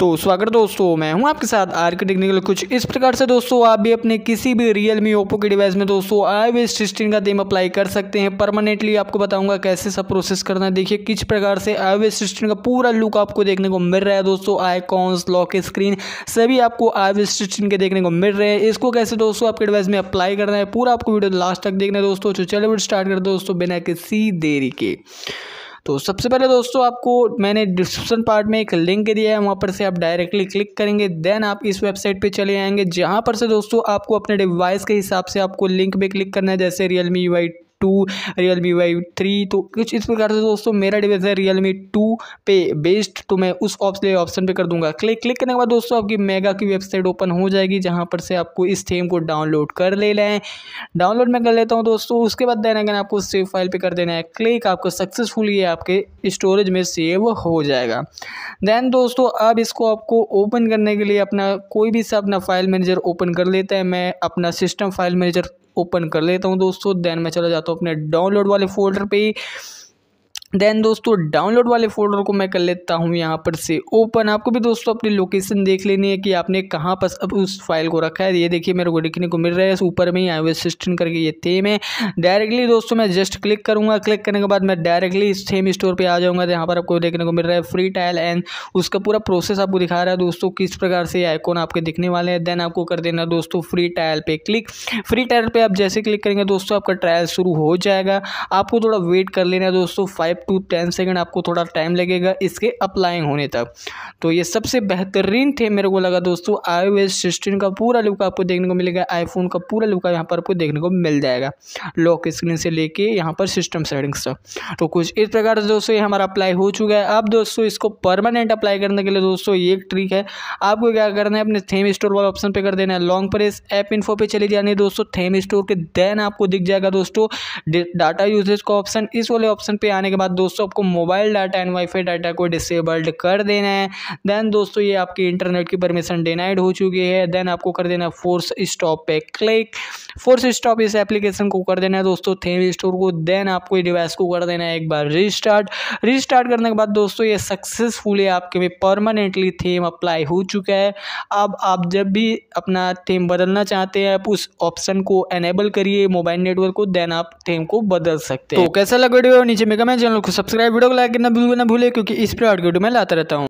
तो स्वागत दोस्तों, मैं हूँ आपके साथ आर के टेक्निकल कुछ इस प्रकार से दोस्तों, आप भी अपने किसी भी रियल मी ओप्पो के डिवाइस में दोस्तों आई वे सिक्सटीन का थीम अप्लाई कर सकते हैं। परमानेंटली आपको बताऊँगा कैसे सब प्रोसेस करना है। देखिए, किस प्रकार से आई वे सिक्सटीन का पूरा लुक आपको देखने को मिल रहा है दोस्तों। आईकॉन्स लॉक स्क्रीन सभी आपको आई वे सिक्सटीन के देखने को मिल रहे हैं। इसको कैसे दोस्तों आपके डिवाइस में अप्लाई करना है, पूरा आपको वीडियो लास्ट तक देखना है दोस्तों। चलो वीडियो स्टार्ट कर दोस्तों, बिना किसी देरी के। तो सबसे पहले दोस्तों आपको मैंने डिस्क्रिप्शन पार्ट में एक लिंक दिया है, वहाँ पर से आप डायरेक्टली क्लिक करेंगे देन आप इस वेबसाइट पे चले आएँगे, जहाँ पर से दोस्तों आपको अपने डिवाइस के हिसाब से आपको लिंक पे क्लिक करना है, जैसे Realme Y two Realme Y three तो कुछ इस प्रकार से दोस्तों मेरा डिवाइस है रियल मी टू पे बेस्ड तो मैं उस ऑप्शन ऑप्शन पे कर दूँगा। क्लिक क्लिक करने के बाद दोस्तों आपकी मेगा की वेबसाइट ओपन हो जाएगी, जहाँ पर से आपको इस थीम को डाउनलोड कर ले लें। डाउनलोड मैं कर लेता हूँ दोस्तों, उसके बाद देना अगर आपको सेव फ़ाइल पर कर देना है। क्लिक आपको सक्सेसफुली आपके स्टोरेज में सेव हो जाएगा। देन दोस्तों अब इसको आपको ओपन करने के लिए अपना कोई भी सा अपना फ़ाइल मैनेजर ओपन कर लेता है। मैं अपना सिस्टम फ़ाइल मैनेजर ओपन कर लेता हूँ दोस्तों देन मैं चला जाता हूँ अपने डाउनलोड वाले फोल्डर पे देन दोस्तों डाउनलोड वाले फोल्डर को मैं कर लेता हूँ यहाँ पर से ओपन आपको भी दोस्तों अपनी लोकेशन देख लेनी है कि आपने कहाँ पर अब उस फ़ाइल को रखा है। ये देखिए, मेरे को देखने को मिल रहा है। ऊपर में ही आई सिस्टम करके ये थेम है। डायरेक्टली दोस्तों मैं जस्ट क्लिक करूँगा। क्लिक करने के बाद मैं डायरेक्टली इस थेम स्टोर पर आ जाऊँगा। यहाँ पर आपको देखने को मिल रहा है फ्री टाइल एंड उसका पूरा प्रोसेस आपको दिखा रहा है दोस्तों किस प्रकार से आइकॉन आपके दिखने वाले हैं। देन आपको कर देना दोस्तों फ्री टाइल पर क्लिक फ्री टाइल पर आप जैसे क्लिक करेंगे दोस्तों, आपका ट्रायल शुरू हो जाएगा। आपको थोड़ा वेट कर लेना दोस्तों फाइव टू टेन सेकेंड आपको थोड़ा टाइम लगेगा इसके अप्लाइंग होने तक। तो ये सबसे बेहतरीन थे मेरे को लगा दोस्तों आई ओ का पूरा लुक आपको देखने को मिलेगा आईफोन का पूरा लुक यहाँ पर आपको देखने को मिल जाएगा। लॉक स्क्रीन से लेके यहाँ पर सिस्टम सेटिंग्स तक। तो कुछ इस प्रकार से दोस्तों ये हमारा अप्लाई हो चुका है। अब दोस्तों इसको परमानेंट अप्लाई करने के लिए दोस्तों ये एक ट्रिक है। आपको क्या करना है, अपने थेम स्टोर वाले ऑप्शन पे कर देना है। लॉन्ग प्रेस ऐप इन्फो पे चले जाने दोस्तों। थेम स्टोर के देन आपको दिख जाएगा दोस्तों डाटा यूजेज का ऑप्शन इस वाले ऑप्शन पे आने के बाद दोस्तों आपको mobile data and wifi data को डिसेबल्ड कर देना है। देन दोस्तों ये आपकी इंटरनेट की परमिशन डिनाइड हो चुकी है। देन आपको कर देना फोर्स स्टॉप पे क्लिक। फोर्स स्टॉप इस एप्लीकेशन को कर देना है दोस्तों, थेम स्टोर को। देन आपको ये डिवाइस को कर देना है एक बार रिस्टार्ट। रिस्टार्ट करने के बाद दोस्तों ये सक्सेसफुली आपके में परमानेंटली थीम अप्लाई हो चुका है। अब आप जब भी अपना थीम बदलना चाहते हैं, आप उस ऑप्शन को एनेबल करिए मोबाइल नेटवर्क को। देन आप थीम को बदल सकते हैं। तो कैसा लगा वीडियो? नीचे में कमेंट चैनल को सब्सक्राइब वीडियो को लाइक करना बिल्कुल ना भूले क्योंकि इस प्रकार की वीडियो मैं लाता रहता हूँ।